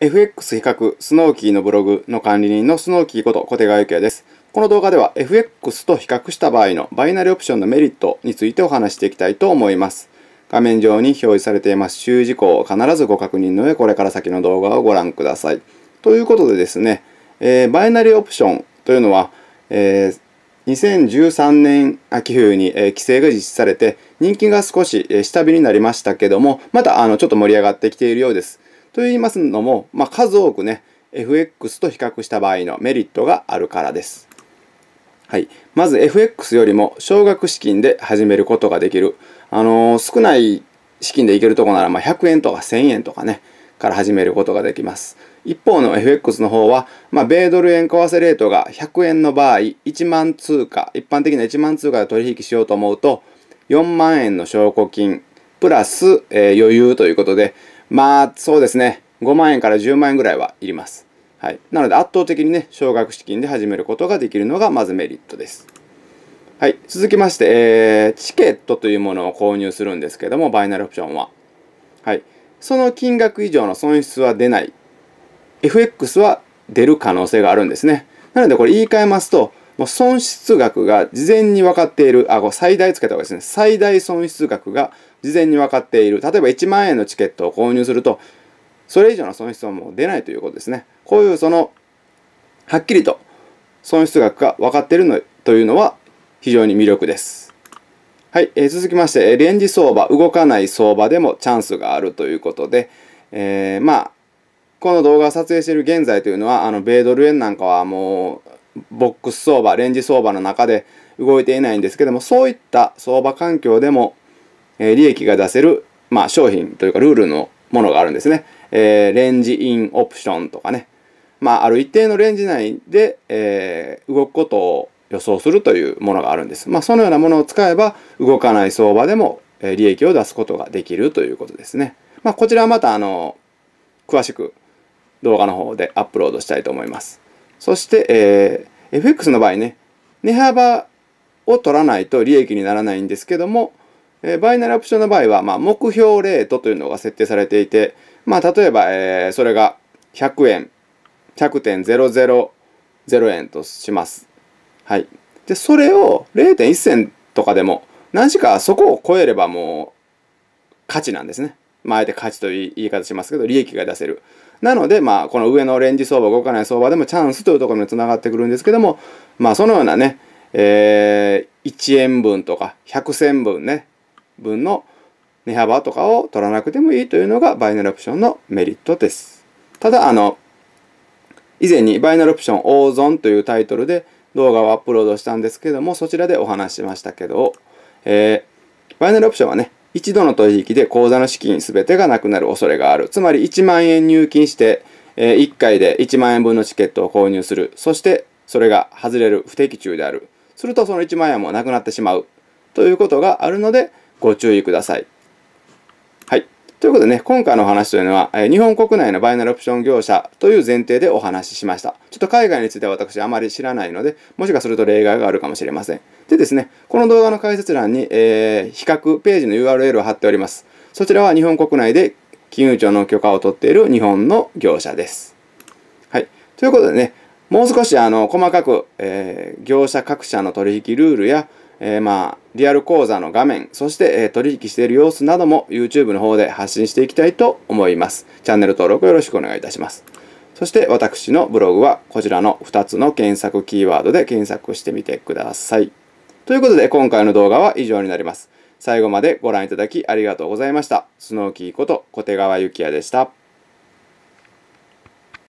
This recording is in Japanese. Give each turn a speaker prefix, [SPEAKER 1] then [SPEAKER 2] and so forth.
[SPEAKER 1] FX 比較スノーキーのブログの管理人のスノーキーこと小手川幸也です。この動画では FX と比較した場合のバイナリーオプションのメリットについてお話していきたいと思います。画面上に表示されています注意事項を必ずご確認の上、これから先の動画をご覧ください。ということでですね、えー、バイナリーオプションというのは、えー、2013年秋冬に、えー、規制が実施されて人気が少し、えー、下火になりましたけどもまたあのちょっと盛り上がってきているようです。と言いますのも、まあ、数多くね、FX と比較した場合のメリットがあるからです。はい。まず FX よりも少額資金で始めることができる。あのー、少ない資金でいけるとこなら、まあ、100円とか1000円とかね、から始めることができます。一方の FX の方は、まあ、米ドル円為替レートが100円の場合、1万通貨、一般的な1万通貨で取引しようと思うと、4万円の証拠金、プラス、えー、余裕ということで、まあ、そうですね。5万円から10万円ぐらいはいります。はい。なので圧倒的にね、少額資金で始めることができるのがまずメリットです。はい。続きまして、えー、チケットというものを購入するんですけども、バイナルオプションは。はい。その金額以上の損失は出ない。FX は出る可能性があるんですね。なのでこれ言い換えますと、もう損失額が事前に分かっている、あ、これ最大つけた方がいいですね。最大損失額が事前に分かっている。例えば1万円のチケットを購入すると、それ以上の損失はもう出ないということですね。こういうその、はっきりと損失額が分かっているのというのは非常に魅力です。はい、えー、続きまして、レンジ相場、動かない相場でもチャンスがあるということで、えー、まあ、この動画を撮影している現在というのは、あの、米ドル円なんかはもう、ボックス相場、レンジ相場の中で動いていないんですけども、そういった相場環境でも、えー、利益が出せる、まあ、商品というかルールのものがあるんですね。えー、レンジインオプションとかね。まあ、ある一定のレンジ内で、えー、動くことを予想するというものがあるんです。まあ、そのようなものを使えば、動かない相場でも、えー、利益を出すことができるということですね。まあ、こちらはまた、あの、詳しく動画の方でアップロードしたいと思います。そして、えー、FX の場合ね、値幅を取らないと利益にならないんですけども、えー、バイナルオプションの場合は、まあ、目標レートというのが設定されていて、まあ、例えば、えー、それが100円、100.000円とします。はい。で、それを0.1銭とかでも、何時かそこを超えればもう、価値なんですね。まあ、あえて価値という言い方しますけど、利益が出せる。なので、まあ、この上のレンジ相場、動かない相場でもチャンスというところにつながってくるんですけども、まあ、そのようなね、えー、1円分とか100銭分ね、分の値幅とかを取らなくてもいいというのがバイナルオプションのメリットです。ただ、あの、以前にバイナルオプション大損というタイトルで動画をアップロードしたんですけども、そちらでお話しましたけど、えー、バイナルオプションはね、一度の取引で口座の資金すべてがなくなる恐れがある。つまり1万円入金して、えー、1回で1万円分のチケットを購入する。そしてそれが外れる不適中である。するとその1万円もなくなってしまう。ということがあるのでご注意ください。はい。ということでね、今回のお話というのは、え、日本国内のバイナルオプション業者という前提でお話ししました。ちょっと海外については私あまり知らないので、もしかすると例外があるかもしれません。でですね、この動画の解説欄に、えー、比較ページの URL を貼っております。そちらは日本国内で金融庁の許可を取っている日本の業者です。はい。ということでね、もう少しあの細かく、えー、業者各社の取引ルールや、えー、まあ、リアル講座の画面、そして、えー、取引している様子なども YouTube の方で発信していきたいと思います。チャンネル登録よろしくお願いいたします。そして私のブログはこちらの2つの検索キーワードで検索してみてください。ということで今回の動画は以上になります。最後までご覧いただきありがとうございました。スノーキーこと小手川幸也でした。